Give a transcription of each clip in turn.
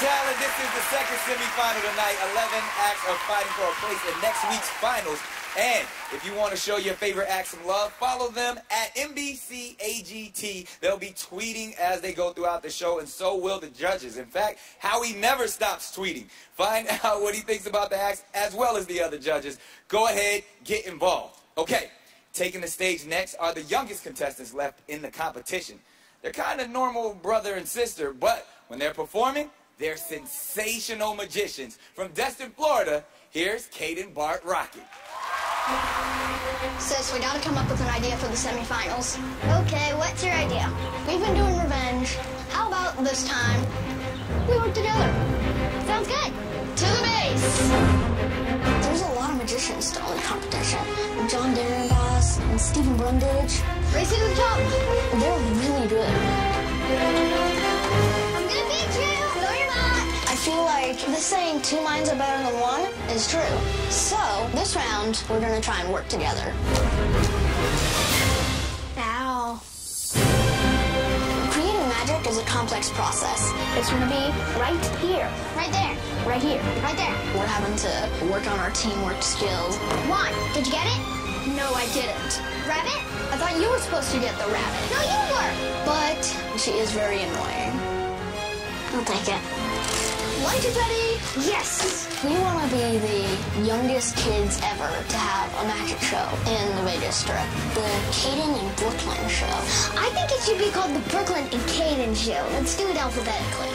Talent. This is the second semifinal tonight. 11 acts are fighting for a place in next week's finals. And if you want to show your favorite acts some love, follow them at NBCAGT. They'll be tweeting as they go throughout the show, and so will the judges. In fact, Howie never stops tweeting. Find out what he thinks about the acts as well as the other judges. Go ahead, get involved. Okay, taking the stage next are the youngest contestants left in the competition. They're kind of normal brother and sister, but when they're performing, they're sensational magicians. From Destin, Florida, here's Kadan Bart Rockett. Sis, we gotta come up with an idea for the semifinals. Okay, what's your idea? We've been doing revenge. How about this time we work together? Sounds good. To the base! There's a lot of magicians still in competition. Jon Dorenbos and Steven Brundage. Race to the the saying two minds are better than one is true. So, this round, we're gonna try and work together. Ow. Creating magic is a complex process. It's gonna be right here. Right there. Right here. Right there. We're having to work on our teamwork skills. One. Did you get it? No, I didn't. Rabbit? I thought you were supposed to get the rabbit. No, you were. But she is very annoying. I'll take it. Lunch ready. Yes. We want to be the youngest kids ever to have a magic show in the Strip. The Kadan and Brooklyn show. I think it should be called the Brooklyn and Kadan show. Let's do it alphabetically.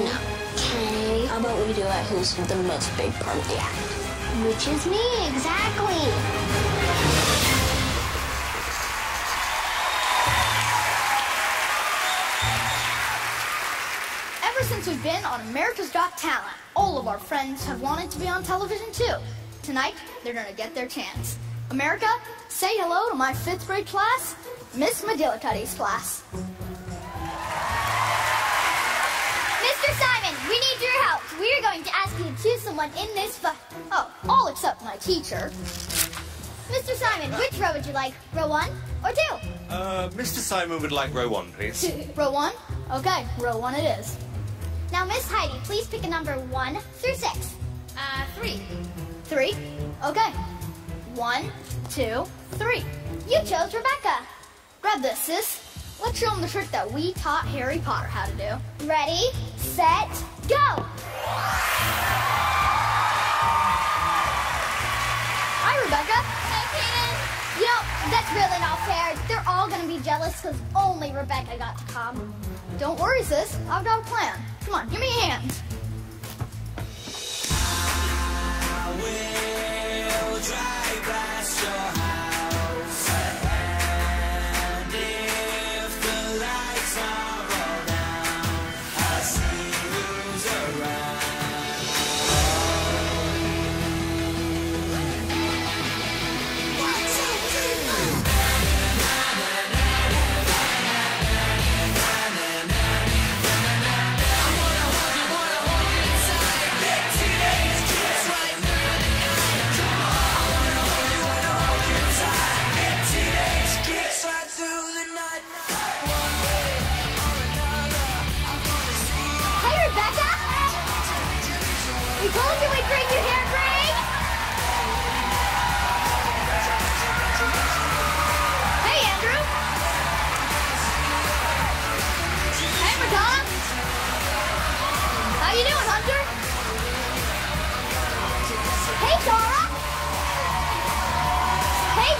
No. Okay. How about we do it who's the most big part of the act? Which is me, exactly. Ever since we've been on America's Got Talent, all of our friends have wanted to be on television too. Tonight, they're gonna get their chance. America, say hello to my fifth grade class, Miss McGillicuddy's class. Mr. Simon, we need your help. We are going to ask you to choose someone in this fight. Oh, all except my teacher. Mr. Simon, which row would you like? Row one or two? Uh, Mr. Simon would like row one, please. row one? Okay, row one it is. Now, Miss Heidi, please pick a number one through six. Uh, three. Three? Okay. One, two, three. You chose Rebecca. Grab this, sis. Let's show them the trick that we taught Harry Potter how to do. Ready, set, go. Hi, Rebecca. Hey, Kadan. You know, that's really not fair. They're all going to be jealous because only Rebecca got to come. Don't worry, sis. I've got a plan. Come on, give me a hand.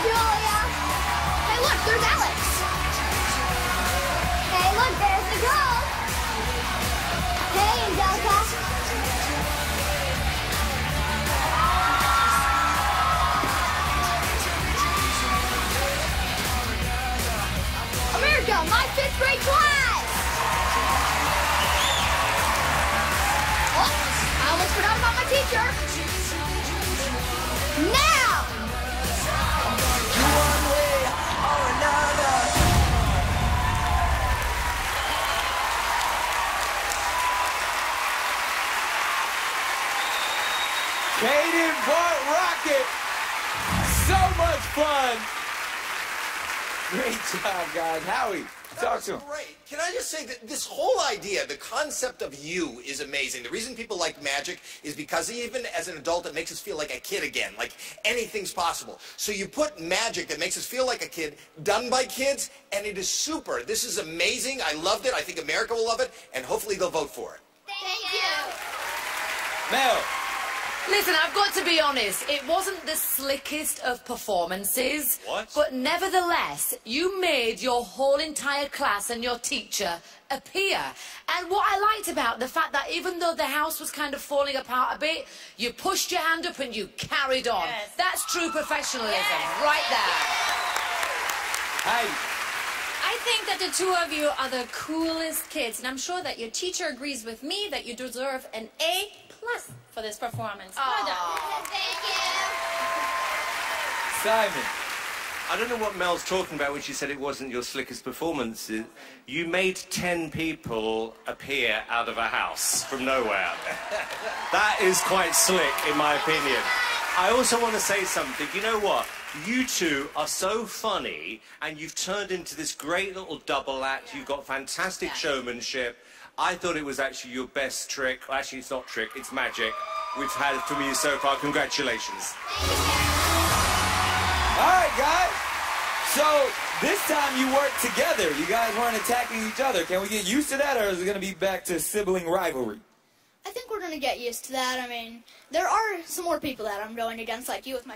Julia. Hey, look, there's Alex. Hey, look, there's the girl. Hey, Angelica. America, my fifth grade class. Oh, I almost forgot about my teacher. Now. Fun. Great job, guys. Howie, talk to him. Great. Can I just say that this whole idea, the concept of you is amazing. The reason people like magic is because even as an adult, it makes us feel like a kid again, like anything's possible. So you put magic that makes us feel like a kid, done by kids, and it is super. This is amazing. I loved it. I think America will love it, and hopefully they'll vote for it. Thank you. Mel, Listen, I've got to be honest, it wasn't the slickest of performances. What? But nevertheless, you made your whole entire class and your teacher appear. And what I liked about the fact that even though the house was kind of falling apart a bit, you pushed your hand up and you carried on. Yes. That's true professionalism, right there. Heidi. I think that the two of you are the coolest kids, and I'm sure that your teacher agrees with me that you deserve an A plus for this performance. Well. Thank you. Simon. I don't know what Mel's talking about when she said it wasn't your slickest performance. You made 10 people appear out of a house from nowhere. that is quite slick, in my opinion. I also want to say something. You know what? You two are so funny, and you've turned into this great little double act. You've got fantastic showmanship. I thought it was actually your best trick. Well, actually, it's not trick, it's magic. We've had from you so far. Congratulations. All right, guys. So this time you worked together. You guys weren't attacking each other. Can we get used to that, or is it going to be back to sibling rivalry? I think we're gonna get used to that. I mean, there are some more people that I'm going against, like you with my